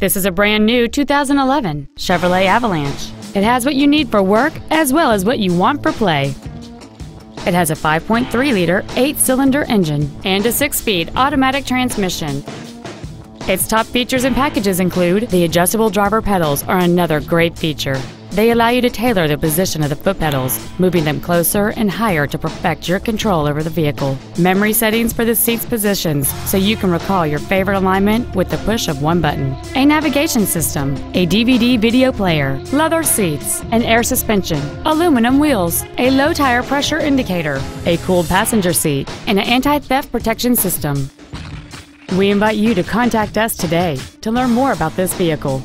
This is a brand new 2011 Chevrolet Avalanche. It has what you need for work as well as what you want for play. It has a 5.3-liter, eight-cylinder engine and a six-speed automatic transmission. Its top features and packages include the adjustable driver pedals are another great feature. They allow you to tailor the position of the foot pedals, moving them closer and higher to perfect your control over the vehicle. Memory settings for the seat's positions, so you can recall your favorite alignment with the push of one button. A navigation system, a DVD video player, leather seats, an air suspension, aluminum wheels, a low tire pressure indicator, a cooled passenger seat, and an anti-theft protection system. We invite you to contact us today to learn more about this vehicle.